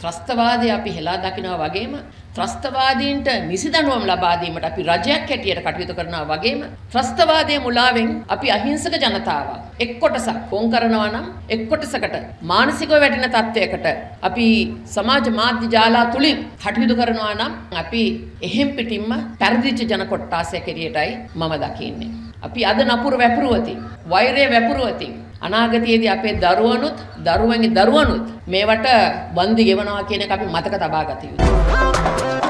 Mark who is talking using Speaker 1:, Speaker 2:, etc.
Speaker 1: ත්‍රස්තවාදය අපි හෙලා දකිනවා වගේම ත්‍රස්තවාදීන්ට නිසි දඬුවම් ලබා දීමට අපි රජයක් හැටියට කටයුතු කරනවා වගේම ත්‍රස්තවාදයේ මුලාවෙන් අපි අහිංසක ජනතාව එක් කොටසක් කොන් කරනවා නම් එක් කොටසකට මානසිකව වැටෙන තත්වයකට අපි සමාජ මාධ්‍ය ජාලා තුලින් කටයුතු කරනවා නම් අපි එහෙම් පිටින්ම පෙරදිච්ච ජන කොට්ටාසයක් හැටියටයි මම දකින්නේ. අපි අද නපුර වැපරුවතින් වෛරය වැපරුවතින් අනාගතයේදී අපේ දරුවනුත් දරුවන්ගේ දරුවනුත් මේවට බන්දි ගෙවනවා කියන එක අපි මතක තබා ගත යුතුයි.